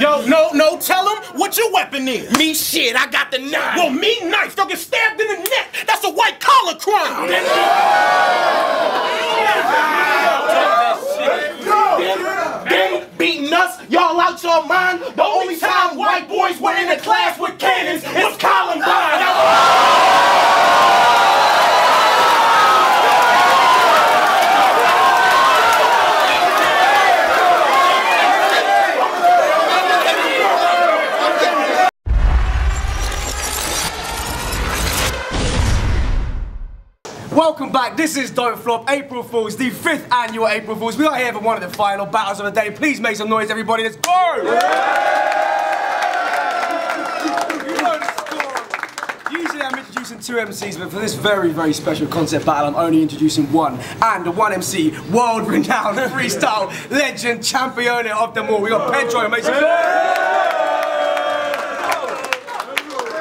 Yo, no, no, tell him what your weapon is. Me shit, I got the knife. Well, me knife, don't get stabbed in the neck. That's a white collar crime. They beating us, y'all out your mind. The only time white boys were in a class with cannons is Columbine. Welcome back. This is Don't Flop April Fools, the fifth annual April Fools. We are here for one of the final battles of the day. Please make some noise, everybody. Let's go! You know the score. Usually I'm introducing two MCs, but for this very, very special concept battle, I'm only introducing one. And the one MC, world-renowned freestyle legend, champion of them all. We got Pedro. Make some noise!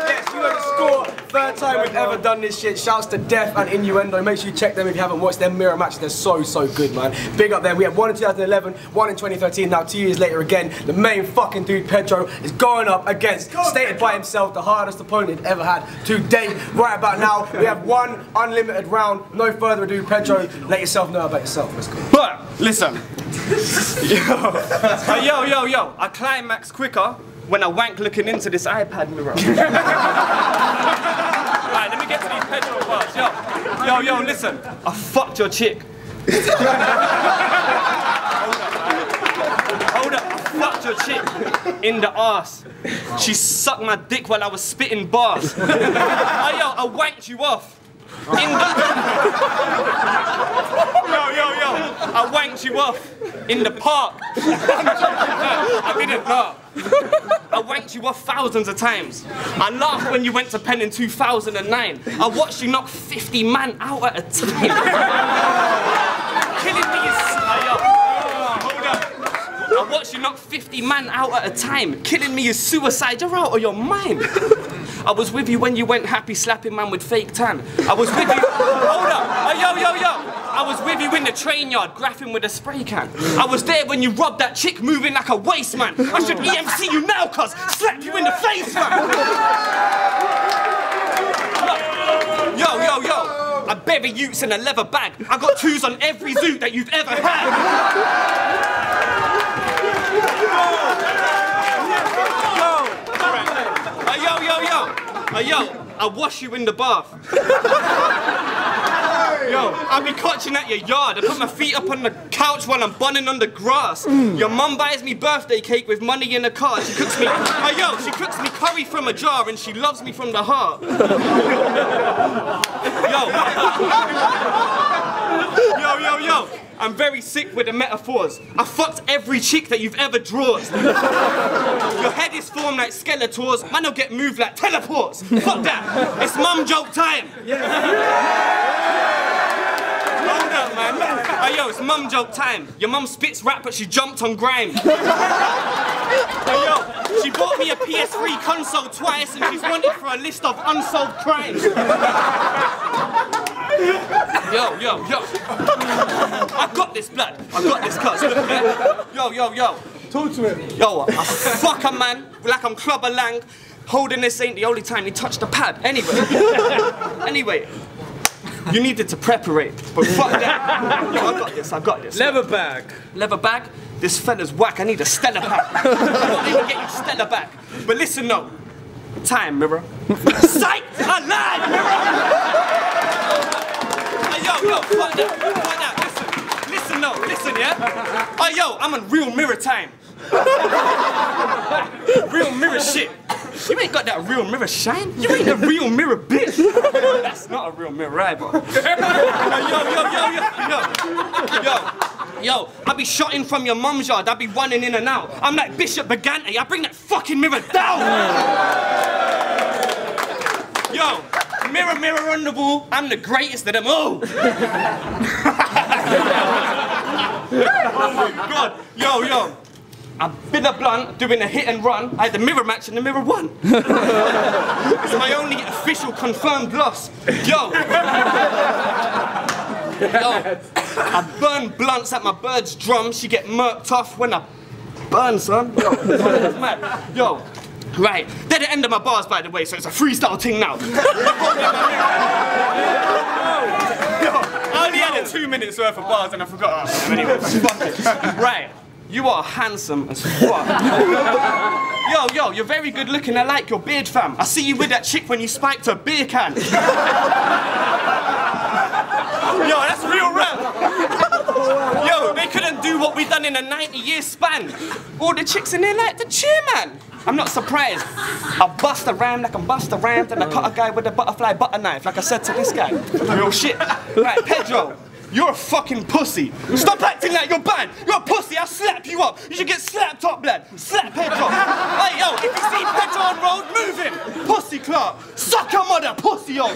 Yes, you know the score. Third time we've ever done this shit. Shouts to Def and Innuendo. Make sure you check them if you haven't watched their mirror matches. They're so, so good, man. Big up there. We had one in 2011, one in 2013. Now, two years later again, the main fucking dude, Pedro, is going up against, stated by himself, the hardest opponent he'd ever had to date. Right about now, we have one unlimited round. No further ado, Pedro, let yourself know about yourself. Let's go. But listen, yo, Uh, yo, yo, yo, I climax quicker when I wank looking into this iPad mirror. right, let me get to these petrol bars. Yo, yo, yo, listen, I fucked your chick. Hold up, I fucked your chick in the ass. She sucked my dick while I was spitting bars. oh, yo, I wanked you off. In the yo, yo, yo, I wanked you off in the park. I didn't know. I wanked you off thousands of times. I laughed when you went to Penn in 2009. I watched you knock 50 man out at a time. Killing me is. Hey, yo, hold up. I watched you knock 50 man out at a time. Killing me is suicide. You're out of your mind. I was with you when you went happy slapping man with fake tan. I was with you. Hold up. Hey, yo, yo, yo. I was with you in the train yard, graphing with a spray can. I was there when you robbed that chick moving like a waste man. I should EMC you now, cuz slap you in the face, man. Yo, yo, yo. I bury utes in a leather bag. I got twos on every zoot that you've ever had. Yo, yo, yo, yo. Yo, I wash you in the bath. Yo, I be catching at your yard. I put my feet up on the couch while I'm bunning on the grass. Mm. Your mum buys me birthday cake with money in a car. She cooks me, hey yo, she cooks me curry from a jar and she loves me from the heart. Yo. Yo, yo, yo. I'm very sick with the metaphors. I fucked every chick that you've ever drawn. Your head is formed like Skeletors. Man, will get moved like teleports. Fuck that. It's mum joke time. Yeah! Hold up, man. Hey, yo, it's mum joke time. Your mum spits rap, but she jumped on grime. Hey, yo, she bought me a PS3 console twice, and she's wanted for a list of unsolved crimes. Yo, yo, yo. I've got this blood. I've got this cuz. Yeah? Yo, yo, yo. Talk to him. Yo, I fuck a man like I'm Clubber Lang. Holding this ain't the only time he touched the pad. Anyway. anyway. You needed to preparate, but fuck that. Yo, I got this, I got this. Leather bag. Leather bag? This fella's whack, I need a Stella pack. I won't even get you Stella back. But listen, no. Time, mirror. Sight! I lied, mirror! Listen. Listen, no, listen, yeah? Hey, yo, I'm on real mirror time. real mirror shit. You ain't got that real mirror shine. You ain't a real mirror bitch. That's not a real mirror either. yo, yo, yo, yo, yo, yo. Yo, I be shotting from your mum's yard. I be running in and out. I'm like Bishop Bagante. I bring that fucking mirror down. Yo, mirror, mirror on the wall. I'm the greatest of them all. oh my God. Yo, yo. I've been a blunt doing a hit and run. I had the mirror match and the mirror won. it's my only official confirmed loss. Yo. Yo. I burn blunts at my bird's drum. She get murked off when I burn, son. Yo. Yo, right. They're the end of my bars, by the way, so it's a freestyle thing now. I only had a two minutes worth of bars and I forgot. Anyway, fuck it. Right. You are handsome as fuck. yo, yo, you're very good looking. I like your beard, fam. I see you with that chick when you spiked her beer can. yo, that's real rap. Yo, they couldn't do what we done in a 90 year span. All the chicks in there like the chairman. I'm not surprised. I bust a ram like I'm Busta Rhymes and I cut a guy with a butterfly butter knife like I said to this guy. Real shit. Right, Pedro. You're a fucking pussy. Stop acting like you're bad. You're a pussy. I'll slap you up. You should get slapped up, lad. Slap Pedro. hey, yo, if you see Pedro on road, move him. Pussy Clark. Suck mother, pussy, yo. yo.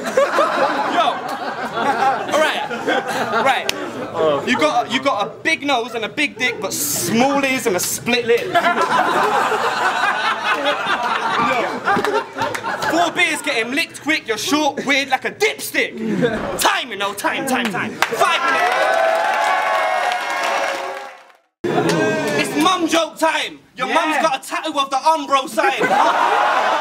All right. Right. You got a, you got a big nose and a big dick, but small ears and a split lip. Four beers get him licked quick, you're short, weird like a dipstick. Time, you know, time, time, time. Five minutes. It's mum joke time. Your mum's got a tattoo of the Umbro sign.